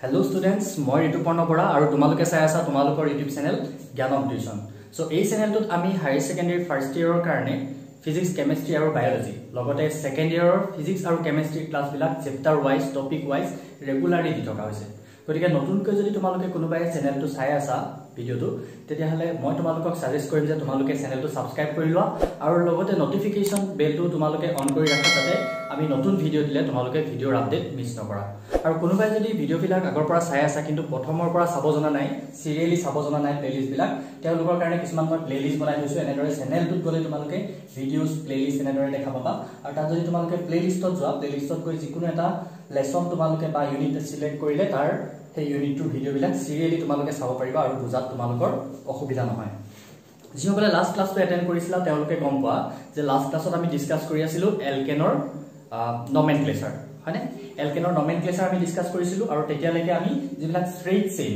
Hello students মই ঋতুপৰ্ণ বৰা আৰু তোমালোকে চাই আছা তোমালোকৰ YouTube channel Gyanam tuition show' এই চেনেলটোত আমি হায়াৰ ছেকেণ্ডেৰী ফাৰ্ষ্ট ইয়েৰৰ কাৰণে ফিজিক্স কেমেষ্ট্ৰি আৰু বায়'লজি লগতে ছেকেণ্ড ইয়েৰৰ ফিজিক্স আৰু chemistry ক্লাছবিলাক chapter wise topic wise regularly দি থকা হৈছে। গতিকে নতুনকৈ যদি তোমালোকে কোনোবাই চেনেলটো চাই আছা ভিডিঅ'টো তেতিয়াহ'লে মই তোমালোকক ছাজেষ্ট কৰিম যে তোমালোকে চেনেলটো ছাবস্ক্ৰাইব কৰি লোৱা আৰু লগতে নটিফিকেশ্যন বেলটো তোমালোকে অন কৰি ৰাখা যাতে আমি নতুন ভিডিঅ' দিলে তোমালোকে ভিডিঅ'ৰ আপডেট মিছ নকৰা। আৰু কোনোবাই যদি ভিডিঅ'বিলাক আগৰ পৰা চাই আছা কিন্তু প্ৰথমৰ পৰা চাব জনা নাই চিৰিয়েলি চাব জনা নাই প্লে'লিষ্টবিলাক তেওঁলোকৰ কাৰণে কিছুমান মই প্লে'লিষ্ট বনাই থৈছোঁ। এনেদৰে চেনেলটোত গ'লে তোমালোকে ভিডিঅ'জ প্লে'লিষ্ট এনেদৰে দেখা পাবা। আৰু তাত যদি তোমালোকে প্লে'লিষ্টত যোৱা প্লে'লিষ্টত গৈ যিকোনো এটা লেচন তোমালোকে বা ইউনিট চিলেক্ট কৰিলে তাৰ সেই ইউনিটটোৰ ভিডিঅ'বিলাক চিৰিয়েলি তোমালোকে চাব পাৰিবা আৰু বুজাত তোমালোকৰ অসুবিধা নহয়। যিসকলে লাষ্ট ক্লাছটো এটেণ্ড কৰিছিলা তেওঁলোকে গম পোৱা যে লাষ্ট ক্লাছত আমি ডিছকাছ কৰি আছিলোঁ এলকেনৰ নমেন ক্লেচাৰ হয়নে? এলকেনৰ নমেন ক্লেচাৰ আমি ডিছকাছ কৰিছিলোঁ আৰু তেতিয়ালৈকে আমি যিবিলাক ষ্ট্ৰেইট চেইন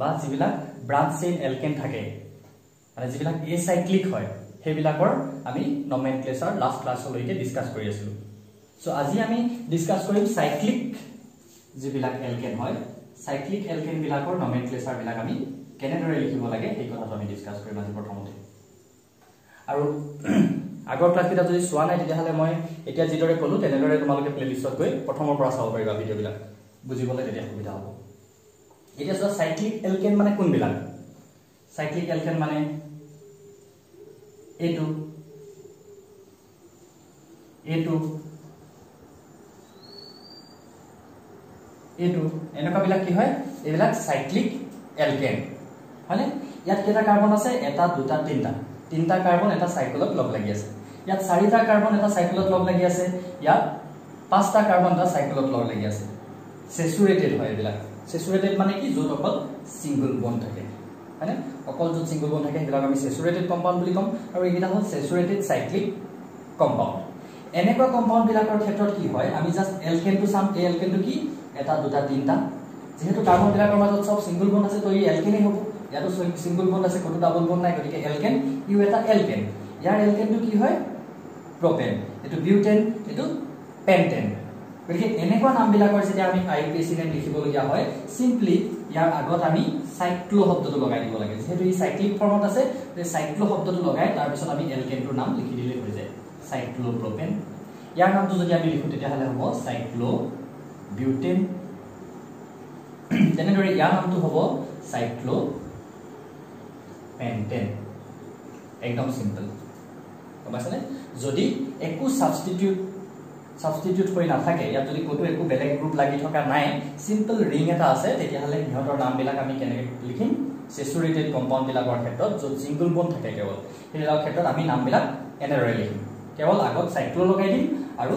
বা যিবিলাক ব্ৰাঞ্চ চেইন এলকেন থাকে মানে যিবিলাক এ চাইক্লিক হয় সেইবিলাকৰ আমি নমেন ক্লেচাৰ লাষ্ট ক্লাছলৈকে ডিছকাছ কৰি আছিলোঁ। চ' আজি আমি ডিছকাছ কৰিম চাইক্লিক যিবিলাক এলকেন হয় চাইক্লিক এলকেনবিলাকৰ নমেন ক্লেচাৰবিলাক আমি কেনেদৰে লিখিব লাগে সেই কথাটো আমি ডিছকাছ কৰিম আজি প্ৰথমতে। আৰু আগৰ ক্লাছকেইটা যদি চোৱা নাই তেতিয়াহ'লে মই এতিয়া যিদৰে ক'লোঁ তেনেদৰে তোমালোকে প্লে'লিষ্টত গৈ প্ৰথমৰ পৰা চাব পাৰিবা ভিডিঅ'বিলাক। বুজিবলৈ তেতিয়া সুবিধা হ'ব। এতিয়া চোৱা চাইক্লিক এলকেন মানে কোনবিলাক? চাইক্লিক এলকেন মানে এইটো এইটো এইটো এনেকুৱাবিলাক কি হয়? এইবিলাক চাইক্লিক এলকেন হয়নে? ইয়াত কেইটা কাৰ্বন আছে? এটা দুটা তিনিটা। তিনিটা কাৰ্বন এটা চাইকেলত লগ লাগি আছে। ইয়াত চাৰিটা কাৰ্বন এটা চাইকেলত লগ লাগি আছে। ইয়াত পাঁচটা কাৰ্বন এটা চাইকেলত লগ লাগি আছে। চেচুৰেটেড হয় এইবিলাক। চেচুৰেটেড মানে কি? য'ত অকল ছিংগল বন থাকে। হয়নে? অকল য'ত ছিংগল বন থাকে সেইবিলাক আমি চেচুৰেটেড কম্পাউণ্ড বুলি ক'ম। আৰু এইকেইটা হ'ল চেচুৰেটেড চাইক্লিক কম্পাউণ্ড এনেকুৱা কম্পাউণ্ডবিলাকৰ ক্ষেত্ৰত কি হয়? আমি জাষ্ট এলকেনটো চাম। এই এলকেনটো কি? এটা দুটা তিনিটা। যিহেতু কাৰ্বনবিলাকৰ মাজত চব ছিংগল বন আছে তো ই এলকেনেই হ'ব। ইয়াতো ছিংগল বন আছে কোনো ডাবল বন নাই গতিকে এলকেন ইউ এটা এলকেন ইয়াৰ এলকেনটো কি হয়? প্ৰপেন এইটো বিউটেন এইটো পেণ্টেন গতিকে এনেকুৱা নামবিলাকৰ যেতিয়া আমি আই পি চি নেম লিখিবলগীয়া হয় চিম্পলি ইয়াৰ আগত আমি চাইক্লো শব্দটো লগাই দিব লাগে। যিহেতু ই চাইক্লিক ফৰ্মত আছে চাইক্লো শব্দটো লগাই তাৰপিছত আমি এলকেনটোৰ নাম লিখি দিলে হৈ যায়। চাইক্লো প্ৰপেন ইয়াৰ নামটো যদি আমি লিখোঁ তেতিয়াহ'লে হ'ব চাইক্লো বিউটেন তেনেদৰে ইয়াৰ নামটো হ'ব চাইক্লো পেণ্টেন একদম চিম্পল গম পাইছেনে? যদি একো ছাবষ্টিটিউট ছাবষ্টিটিউট হৈ নাথাকে ইয়াত যদি ক'তো একো বেলেগ গ্ৰুপ লাগি থকা নাই চিম্পল ৰিং এটা আছে তেতিয়াহ'লে সিহঁতৰ নামবিলাক আমি কেনেকৈ লিখিম? চেচুৰেটেড কম্পাউণ্ডবিলাকৰ ক্ষেত্ৰত য'ত ছিংগল বন থাকে কেৱল। সেইবিলাকৰ ক্ষেত্ৰত আমি নামবিলাক এনেদৰে লিখিম। কেৱল আগত চাইক্লো লগাই দিম আৰু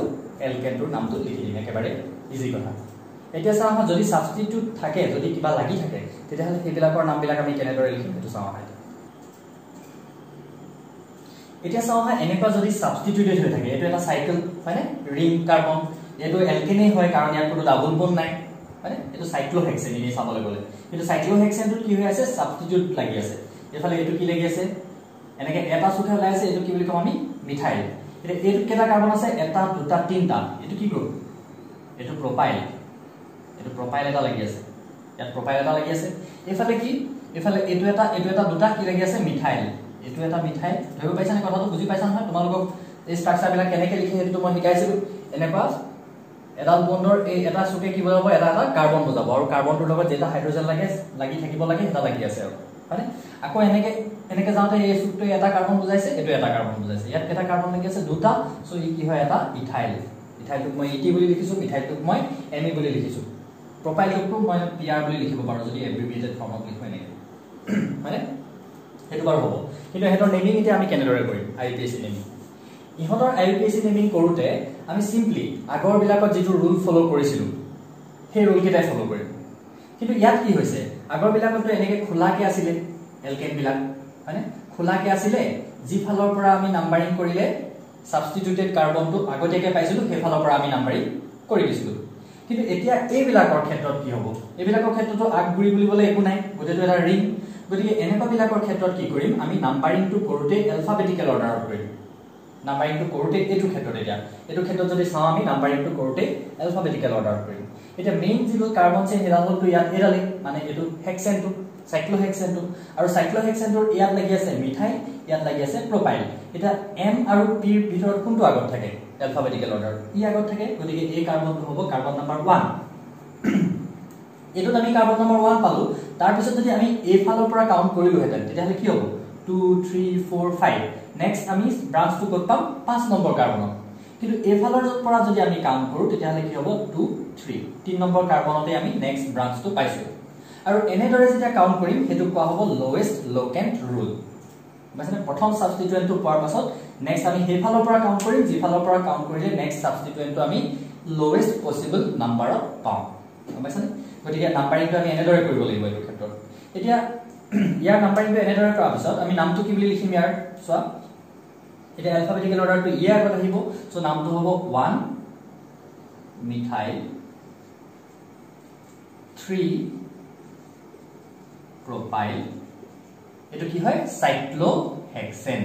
এলকেনটোৰ নামটো লিখি দিম। একেবাৰে ইজি কথা। এতিয়া চাওঁ আহা যদি ছাবষ্টিটিউট থাকে যদি কিবা লাগি থাকে তেতিয়াহ'লে সেইবিলাকৰ নামবিলাক আমি কেনেদৰে লিখিম সেইটো চাওঁ আহা এতিয়া চাওঁ আহা এনেকুৱা যদি ছাবষ্টিটিউটেড হৈ থাকে এইটো এটা চাইকেল হয়নে? ৰিং কাৰ্বন এইটো এলকেনেই হয় কাৰণ ইয়াত কোনো ডাবল বন নাই হয়নে? এইটো চাইক্লোহেক্সেন এনেই চাবলৈ গ'লে। কিন্তু চাইক্লোহেক্সেনটোত কি হৈ আছে? ছাবষ্টিটিউট লাগি আছে। এইফালে এইটো কি লাগি আছে? এনেকে এটা চুকে ওলাই আছে এইটো কি বুলি কওঁ আমি? মিঠাইল এতিয়া এইটোত কেইটা কাৰ্বন আছে? এটা দুটা তিনিটা। এইটো কি গ্ৰুপ এইটো প্ৰপাইল এইটো প্ৰপাইল এটা লাগি আছে। ইয়াত প্ৰপাইল এটা লাগি আছে। এইফালে কি? এইফালে এইটো এটা এইটো এটা দুটা কি লাগি আছে? মিঠাইল এইটো এটা মিঠাই। ধৰিব পাৰিছানে কথাটো? বুজি পাইছা নহয়? তোমালোকক এই ষ্ট্ৰাকচাৰবিলাক কেনেকৈ লিখে সেইটোতো মই শিকাইছিলোঁ। এনেকুৱা এডাল বণ্ডৰ এই এটা চুকে কি বুজাব? এটা এটা কাৰ্বন বুজাব। আৰু কাৰ্বনটোৰ লগত যেটা হাইড্ৰজেন লাগে লাগি থাকিব লাগে সেইটা লাগি আছে আৰু। হয়নে? আকৌ এনেকে এনেকে যাওঁতে এই চুকটোৱে এটা কাৰ্বন বুজাইছে এইটো এটা কাৰ্বন বুজাইছে। ইয়াত কেইটা কাৰ্বন লাগি আছে দুটা। চ' ই কি হয়? এটা ইথাইল। ইথাইলটোক মই ইটি বুলি লিখিছোঁ মিঠাইলটোক মই এম ই বুলি লিখিছোঁ। প্ৰপাইলটোকো মই পি আৰ বুলি লিখিব পাৰোঁ যদি এব্ৰিভিয়েটেড ফৰ্মত লিখোঁ এনেকৈ। হয়নে? সেইটো বাৰু হ'ব। কিন্তু সিহঁতৰ নেমিং এতিয়া আমি কেনেদৰে কৰিম? I P S C naming ইহঁতৰ I P S C naming কৰোঁতে আমি চিম্পলি আগৰবিলাকত যিটো ৰুল ফ'ল' কৰিছিলোঁ সেই ৰুলকেইটাই ফ'ল' কৰিম। কিন্তু ইয়াত কি হৈছে? আগৰবিলাকততো এনেকৈ খোলাকৈ আছিলে এলকেনবিলাক হয়নে? খোলাকৈ আছিলে যিফালৰ পৰা আমি নাম্বাৰিং কৰিলে ছাবষ্টিটিউটেড কাৰ্বনটো আগতীয়াকৈ পাইছিলোঁ সেইফালৰ পৰা আমি নাম্বাৰিং কৰি দিছিলোঁ। কিন্তু এতিয়া এইবিলাকৰ ক্ষেত্ৰত কি হ'ব? এইবিলাকৰ ক্ষেত্ৰতো আগগুৰি বুলিবলৈ একো নাই। গোটেইটো এটা ৰিং গতিকে এনেকুৱাবিলাকৰ ক্ষেত্ৰত কি কৰিম? আমি নাম্বাৰিংটো কৰোঁতে এলফাবেটিকেল অৰ্ডাৰত কৰিম। নাম্বাৰিংটো কৰোঁতে এইটো ক্ষেত্ৰত এতিয়া। এইটো ক্ষেত্ৰত যদি চাওঁ আমি নাম্বাৰিংটো কৰোঁতে এলফাবেটিকেল অৰ্ডাৰত কৰিম। এতিয়া মেইন যিটো কাৰ্বন চেইন সেইডাল হ'লতো ইয়াত এইডালেই মানে এইটো হেক্সেনটো চাইক্লোহেক্সেনটো আৰু চাইক্লোহেক্সেনটোৰ ইয়াত লাগি আছে মিঠাই ইয়াত লাগি আছে প্ৰপাইল এতিয়া এম আৰু পিৰ ভিতৰত কোনটো আগত থাকে? এলফাবেটিকেল অৰ্ডাৰ ই আগত থাকে গতিকে এই কাৰ্বনটো হ'ব কাৰ্বন নাম্বাৰ ওৱান এইটোত আমি কাৰ্বন নম্বৰ ওৱান পালো। তাৰপিছত যদি আমি এইফালৰ পৰা কাউণ্ট কৰিলোহেঁতেন তেতিয়াহ'লে কি হ'ব? Two three four five next আমি ব্ৰাঞ্চটো ক'ত পাম? পাঁচ নম্বৰ কাৰ্বনত কিন্তু এইফালৰ পৰা যদি আমি কাউণ্ট কৰোঁ তেতিয়াহ'লে কি হ'ব? টু থ্ৰী তিনি নম্বৰ কাৰ্বনতে আমি নেক্সট ব্ৰাঞ্চটো পাইছোঁ। আৰু এনেদৰে যেতিয়া কাউণ্ট কৰিম সেইটোক কোৱা হ'ব লৱেষ্ট লোকেণ্ট ৰুল বুজিছেনে? প্ৰথম ছাবষ্টিটুৱেণ্টটো পোৱাৰ পাছত নেক্সট আমি সেইফালৰ পৰা কাউণ্ট কৰিম যিফালৰ পৰা কাউণ্ট কৰিলে নেক্সট ছাবষ্টিটুৱেণ্টটো আমি লৱেষ্ট পচিবল নাম্বাৰত পাওঁ। গম পাইছেনে? গতিকে নাম্বাৰিংটো আমি এনেদৰে কৰিব লাগিব এইটো ক্ষেত্ৰত। এতিয়া ইয়াৰ নাম্বাৰিংটো এনেদৰে কৰাৰ পিছত আমি নামটো কি বুলি লিখিম ইয়াৰ? চোৱা এতিয়া এলফাবেটিকেল অৰ্ডাৰটো ইয়াৰ আগত আহিব চ' নামটো হ'ব ওৱান মিঠাই থ্ৰী প্ৰপাইল এইটো কি হয়? চাইক্লোহেক্সেন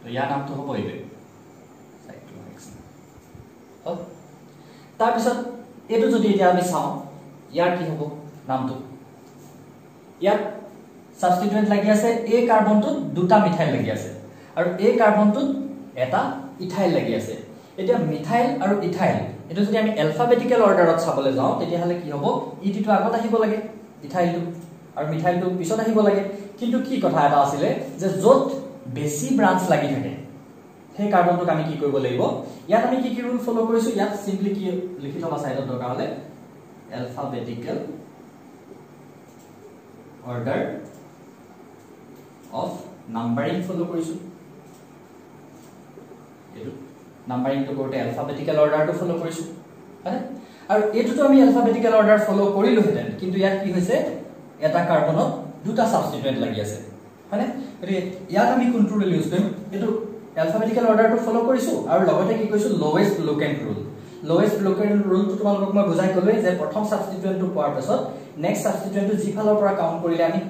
তো ইয়াৰ নামটো হ'ব এইটোৱে। চাইক্লোহেক্সেন তাৰপিছত এইটো যদি এতিয়া আমি চাওঁ ইয়াৰ কি হ'ব? নামটো। ইয়াত ছাবষ্টিটুৱেণ্ট লাগি আছে এই কাৰ্বনটোত দুটা মিথাইল লাগি আছে। আৰু এই কাৰ্বনটোত এটা ইথাইল লাগি আছে। এতিয়া মিথাইল আৰু ইথাইল এইটো যদি আমি এলফাবেটিকেল অৰ্ডাৰত চাবলৈ যাওঁ তেতিয়াহ'লে কি হ'ব? ইটিটো আগত আহিব লাগে ইথাইলটো। আৰু মিঠাইলটো পিছত আহিব লাগে। কিন্তু কি কথা এটা আছিলে যে য'ত বেছি ব্ৰাঞ্চ লাগি থাকে সেই কাৰ্বনটোক আমি কি কৰিব লাগিব? ইয়াত আমি কি কি ৰুল ফ'ল' কৰিছোঁ? ইয়াত চিম্পলি কি লিখি থ'বা ছাইডত দৰকাৰ হ'লে alphabetical order of numbering follow' কৰিছোঁ এইটো নাম্বাৰিংটো কৰোঁতে এলফাবেটিকেল অৰ্ডাৰটো ফ'ল' কৰিছোঁ হয়নে আৰু এইটোতো আমি এলফাবেটিকেল অৰ্ডাৰ ফ'ল' কৰিলোহেঁতেন কিন্তু ইয়াত কি হৈছে এটা কাৰ্বনত দুটা ছাবষ্টিটুৱেণ্ট লাগি আছে হয়নে গতিকে ইয়াত আমি কোনটো ৰুল ইউজ কৰিম এইটো এলফাবেটিকেল অৰ্ডাৰটো ফ'ল' কৰিছোঁ আৰু লগতে কি কৰিছোঁ lowest locant rule lowest locant ৰুলটো তোমালোকক মই বুজাই ক'লোৱেই যে প্ৰথম ছাবষ্টিটুৱেণ্টটো পোৱাৰ পাছত নেক্সট ছাবষ্টিটুৱেণ্টটো যিফালৰ পৰা কাউণ্ট কৰিলে আমি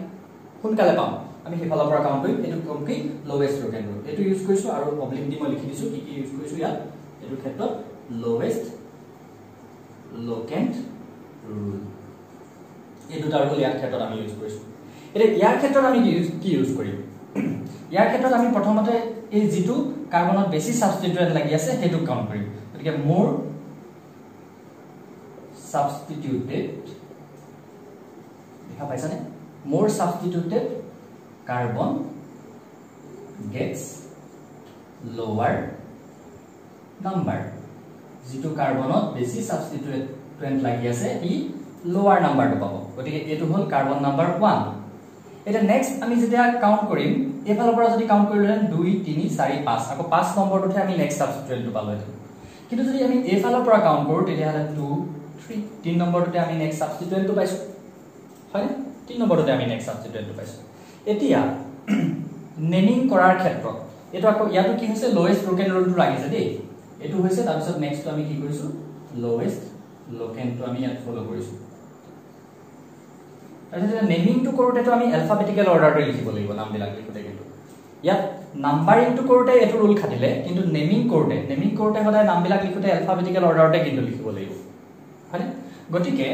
সোনকালে পাম। আমি সেইফালৰ পৰা কাউণ্ট কৰিম। এইটো কম কি? লৱেষ্ট লোকেণ্ট ৰুল এইটো ইউজ কৰিছোঁ আৰু অব্লিক দি মই লিখি দিছোঁ কি কি ইউজ কৰিছোঁ ইয়াত। এইটো ক্ষেত্ৰত লৱেষ্ট লোকেণ্ট ৰুল এই দুটা ৰুল ইয়াৰ ক্ষেত্ৰত আমি ইউজ কৰিছোঁ। এতিয়া ইয়াৰ ক্ষেত্ৰত আমি কি ইউজ কৰিম? ইয়াৰ ক্ষেত্ৰত আমি প্ৰথমতে এই যিটো কাৰ্বনত বেছি ছাবষ্টিটুৱেণ্ট লাগি আছে সেইটোক কাউণ্ট কৰিম। গতিকে মোৰ ছাবষ্টিটিউটেড দেখা পাইছানে? মোৰ substituted carbon gets lower number যিটো কাৰ্বনত বেছি ছাবষ্টিটুৱেণ্ট লাগি আছে ই লোৱাৰ নাম্বাৰটো পাব। গতিকে এইটো হ'ল কাৰ্বন নাম্বাৰ ওৱান এতিয়া নেক্সট আমি যেতিয়া কাউণ্ট কৰিম এইফালৰ পৰা যদি কাউণ্ট কৰিলোহেঁতেন দুই তিনি চাৰি পাঁচ আকৌ পাঁচ নম্বৰটোতহে আমি নেক্সট ছাবষ্টিটুৱেণ্টটো পালোহেঁতেন। কিন্তু যদি আমি এইফালৰ পৰা কাউণ্ট কৰোঁ তেতিয়াহ'লে টু থ্ৰী তিনি নম্বৰটোতে আমি নেক্সট ছাবষ্টিটুৱেণ্টটো পাইছোঁ। হয়নে? তিনি নম্বৰটোতে আমি নেক্সট ছাবষ্টিটুৱেণ্টটো পাইছোঁ। এতিয়া নেমিং কৰাৰ ক্ষেত্ৰত এইটো আকৌ ইয়াতো কি হৈছে? লৱেষ্ট লোকেন ৰুলটো লাগিছে দেই। এইটো হৈছে তাৰপিছত নেক্সটটো আমি কি কৰিছোঁ? লৱেষ্ট লোকেনটো আমি ইয়াত ফ'ল' কৰিছোঁ। তাৰপিছত নেমিংটো কৰোঁতেতো আমি এলফাবেটিকেল অৰ্ডাৰতে লিখিব লাগিব নামবিলাক লিখোঁতে কিন্তু। ইয়াত নাম্বাৰিংটো কৰোঁতে এইটো ৰুল খাটিলে কিন্তু নেমিং কৰোঁতে নেমিং কৰোঁতে সদায় নামবিলাক লিখোঁতে এলফাবেটিকেল অৰ্ডাৰতে কিন্তু লিখিব লাগিব। হয়নে? গতিকে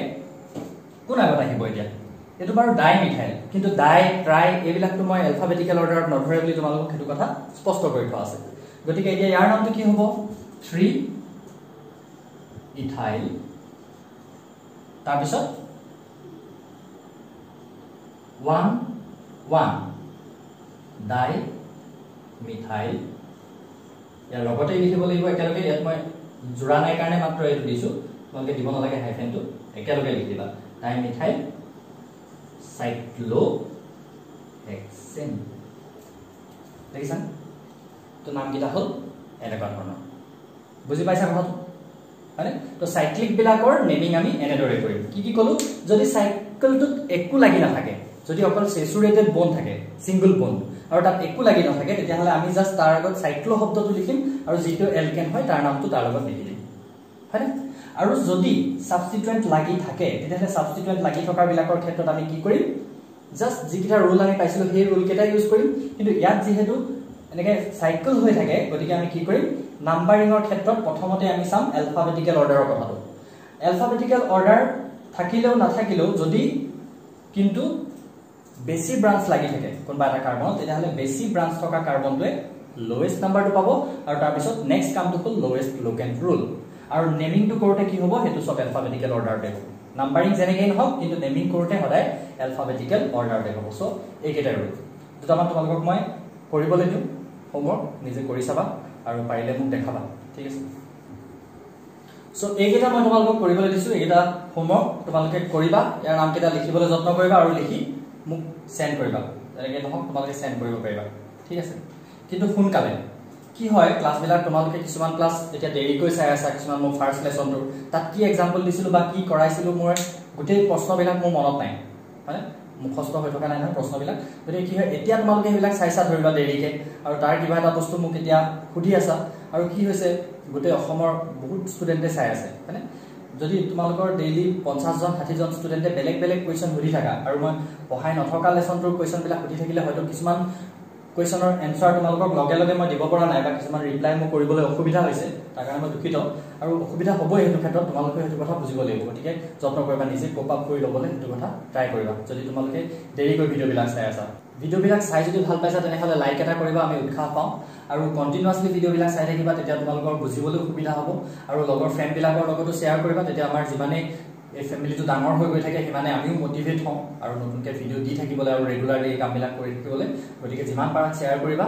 কোন আগত আহিব এতিয়া? এইটো বাৰু ডাই মিঠাইল। কিন্তু ডাই ট্ৰাই এইবিলাকতো মই এলফাবেটিকেল অৰ্ডাৰত নধৰে বুলি তোমালোকক সেইটো কথা স্পষ্ট কৰি থোৱা আছে। গতিকে এতিয়া ইয়াৰ নামটো কি হ'ব? Three ethyl. তাৰপিছত ওৱান ওৱান ডাই মিঠাইল। ইয়াৰ লগতে লিখিব লাগিব একেলগে ইয়াত মই যোৰা নাই কাৰণে মাত্ৰ এইটো দিছোঁ। তোমালোকে দিব নালাগে হাইফেনটো একেলগে লিখিবা ডাই মিঠাইল চাইক্লো হেক্সেন দেখিছা? তো নামকেইটা হ'ল এনেকুৱা ধৰণৰ। বুজি পাইছা কথাটো? হয়নে? তো চাইক্লিকবিলাকৰ নেমিং আমি এনেদৰে কৰিম। কি কি ক'লোঁ? যদি চাইকেলটোত একো লাগি নাথাকে যদি অকল চেচুৰেটেড বন থাকে ছিংগল বন আৰু তাত একো লাগি নাথাকে তেতিয়াহ'লে আমি জাষ্ট তাৰ আগত চাইক্লো শব্দটো লিখিম আৰু যিটো এলকেন হয় তাৰ নামটো তাৰ লগত লিখি দিম। হয়নে? আৰু যদি ছাবষ্টিটুৱেণ্ট লাগি থাকে তেতিয়াহ'লে ছাবষ্টিটুৱেণ্ট লাগি থকাবিলাকৰ ক্ষেত্ৰত আমি কি কৰিম? জাষ্ট যিকেইটা ৰুল আমি পাইছিলোঁ সেই ৰুলকেইটা ইউজ কৰিম। কিন্তু ইয়াত যিহেতু এনেকৈ চাইকেল হৈ থাকে গতিকে আমি কি কৰিম? নাম্বাৰিঙৰ ক্ষেত্ৰত প্ৰথমতে আমি চাম এলফাবেটিকেল অৰ্ডাৰৰ কথাটো। এলফাবেটিকেল অৰ্ডাৰ থাকিলেও নাথাকিলেও যদি কিন্তু বেছি ব্ৰাঞ্চ লাগি থাকে কোনোবা এটা কাৰ্বনত তেতিয়াহ'লে বেছি ব্ৰাঞ্চ থকা কাৰ্বনটোৱে লৱেষ্ট নাম্বাৰটো পাব আৰু তাৰপিছত নেক্সট কামটো হ'ল লৱেষ্ট লোকেণ্ট ৰুল আৰু নেমিংটো কৰোঁতে কি হ'ব? সেইটো চব এলফাবেটিকেল অৰ্ডাৰতে হ'ব। নাম্বাৰিং যেনেকেই নহওক কিন্তু নেমিং কৰোঁতে সদায় এলফাবেটিকেল অৰ্ডাৰতে হ'ব। চ' এইকেইটাই ৰুল দুটামান তোমালোকক মই কৰিবলৈ দিওঁ। হোমৱৰ্ক নিজে কৰি চাবা আৰু পাৰিলে মোক দেখাবা। ঠিক আছে? চ' এইকেইটা মই তোমালোকক কৰিবলৈ দিছোঁ। এইকেইটা হোমৱৰ্ক তোমালোকে কৰিবা। ইয়াৰ নামকেইটা লিখিবলৈ যত্ন কৰিবা আৰু লিখি মোক চেণ্ড কৰিবা। তেনেকৈ নহওক তোমালোকে চেণ্ড কৰিব পাৰিবা। ঠিক আছে? কিন্তু সোনকালে। কি হয়? ক্লাছবিলাক তোমালোকে কিছুমান ক্লাছ এতিয়া দেৰিকৈ চাই আছা কিছুমান মোৰ ফাৰ্ষ্ট লেচনটোৰ তাত কি এক্সাম্পল দিছিলোঁ বা কি কৰাইছিলোঁ মোৰ গোটেই প্ৰশ্নবিলাক মোৰ মনত নাই। হয়নে? মুখস্থ হৈ থকা নাই নহয় প্ৰশ্নবিলাক। গতিকে কি হয় এতিয়া তোমালোকে সেইবিলাক চাইছা ধৰিবা দেৰিকৈ আৰু তাৰ কিবা এটা বস্তু মোক এতিয়া সুধি আছা। আৰু কি হৈছে গোটেই অসমৰ বহুত ষ্টুডেণ্টে চাই আছে হয়নে? যদি তোমালোকৰ ডেইলি পঞ্চাছজন ষাঠিজন ষ্টুডেণ্টে বেলেগ বেলেগ কুৱেশ্যন সুধি থাকা আৰু মই পঢ়াই নথকা লেচনটোৰ কুৱেশ্যনবিলাক সুধি থাকিলে হয়তো কিছুমান কুৱেশ্যনৰ এনচাৰ তোমালোকক লগে লগে মই দিব পৰা নাই বা কিছুমান ৰিপ্লাই মোৰ কৰিবলৈ অসুবিধা হৈছে তাৰ কাৰণে মই দুখিত। আৰু অসুবিধা হ'বই সেইটো ক্ষেত্ৰত তোমালোকে সেইটো কথা বুজিব লাগিব গতিকে যত্ন কৰিবা নিজে কপ আপ কৰি ল'বলৈ সেইটো কথা ট্ৰাই কৰিবা। যদি তোমালোকে দেৰিকৈ ভিডিঅ'বিলাক চাই আছা। ভিডিঅ'বিলাক চাই যদি ভাল পাইছা তেনেহ'লে লাইক এটা কৰিবা আমি উৎসাহ পাওঁ। আৰু কণ্টিনিউৱাছলি ভিডিঅ'বিলাক চাই থাকিবা তেতিয়া তোমালোকৰ বুজিবলৈ সুবিধা হ'ব। আৰু লগৰ ফ্ৰেণ্ডবিলাকৰ লগতো শ্বেয়াৰ কৰিবা তেতিয়া আমাৰ যিমানেই এই ফেমিলিটো ডাঙৰ হৈ গৈ থাকে সিমানে আমিও মটিভেট হওঁ আৰু নতুনকৈ ভিডিঅ' দি থাকিবলৈ আৰু ৰেগুলাৰলি এই কামবিলাক কৰি থাকিবলৈ। গতিকে যিমান পাৰা শ্বেয়াৰ কৰিবা।